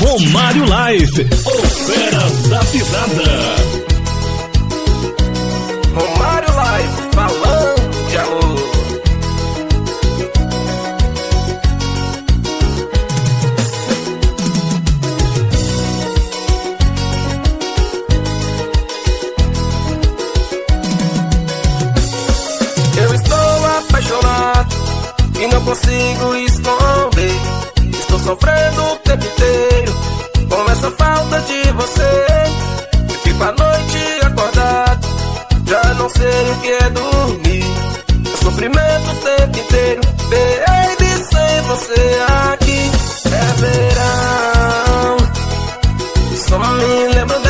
Romário Live, o fera da pisada. Romário Live, falando de amor. Eu estou apaixonado e não consigo esconder. Estou sofrendo inteiro é dormir. É sofrimento o tempo inteiro, baby, sem você aqui. É verão, só me lembro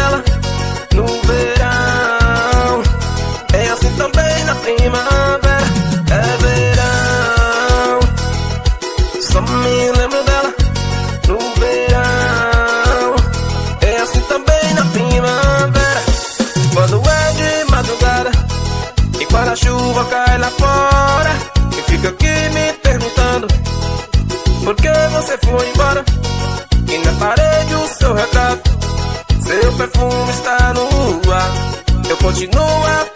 continua.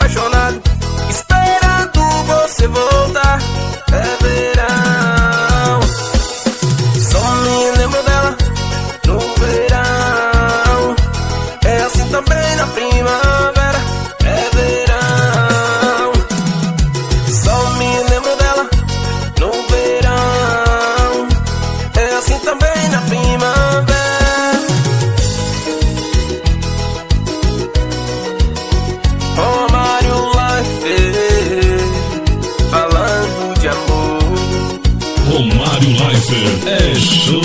Life é show.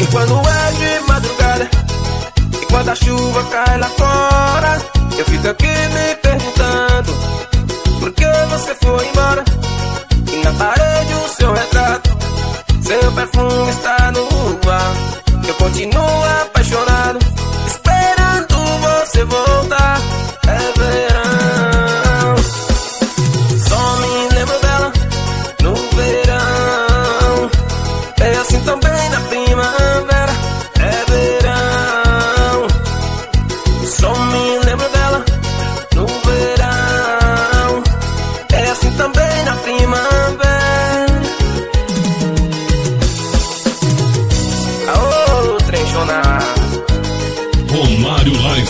E quando é de madrugada E quando a chuva cai lá fora Eu fico aqui me perguntando Por que você foi embora E na parede o seu retrato Seu perfume está no ar Eu continuo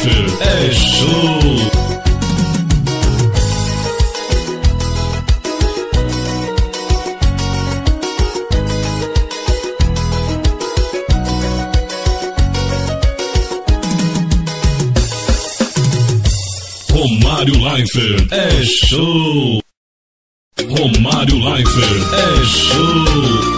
Surf Azul. Romário Life é show. Romário Life é show.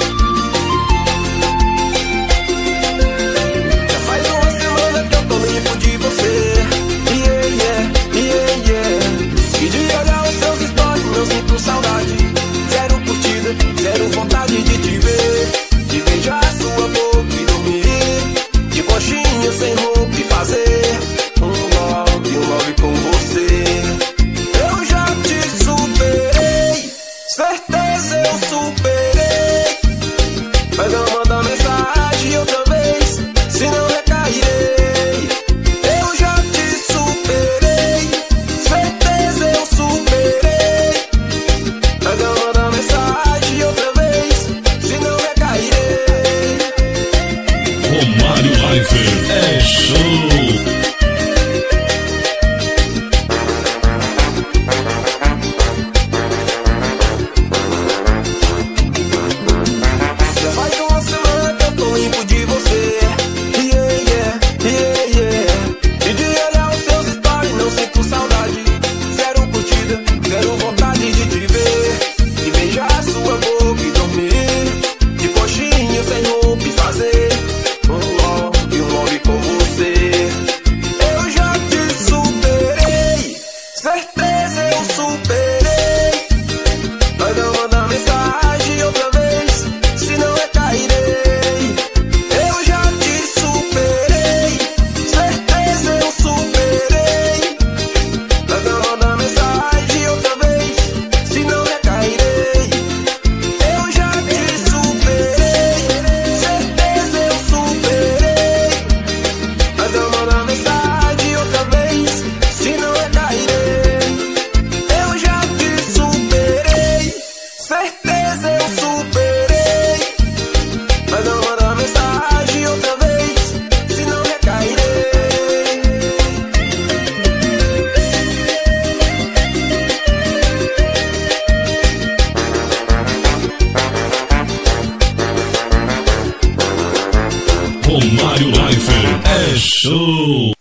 Romário Life é show.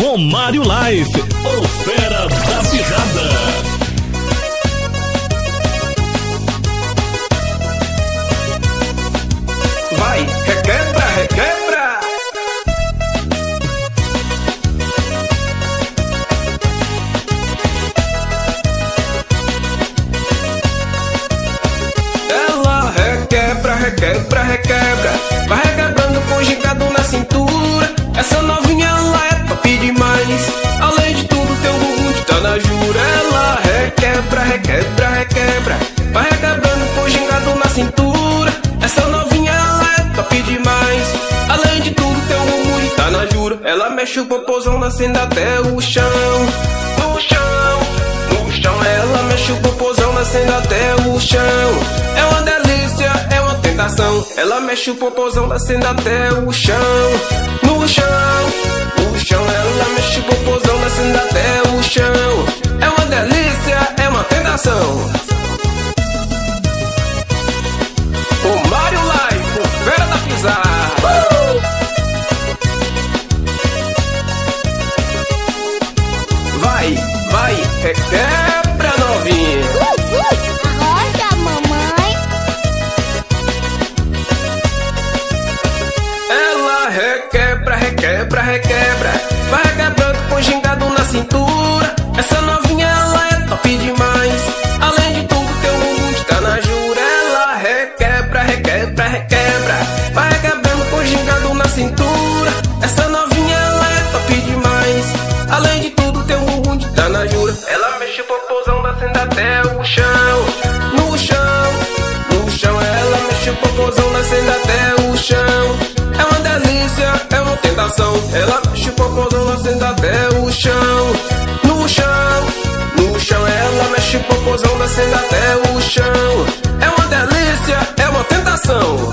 Romário Life, o fera da pisada. Vai, requebra. Requebra, requebra. Vai requebrando com gingado na cintura. Essa novinha ela é top demais. Além de tudo, teu bumbum tá na jura. Ela requebra, requebra, requebra. Vai requebrando com gingado na cintura. Essa novinha ela é top demais. Além de tudo, teu bumbum tá na jura. Ela mexe o popozão nascendo até o chão. No chão, no chão. Ela mexe o popozão nascendo até o chão. É uma Ela mexe o popozão nascendo até o chão. No chão, no chão. Ela mexe o popozão nascendo até o chão. É uma delícia, é uma tentação. O Mario Life, o fera da pisada. Vai, vai, requebra mexe o popozão nascendo até o chão. É uma delícia, é uma tentação.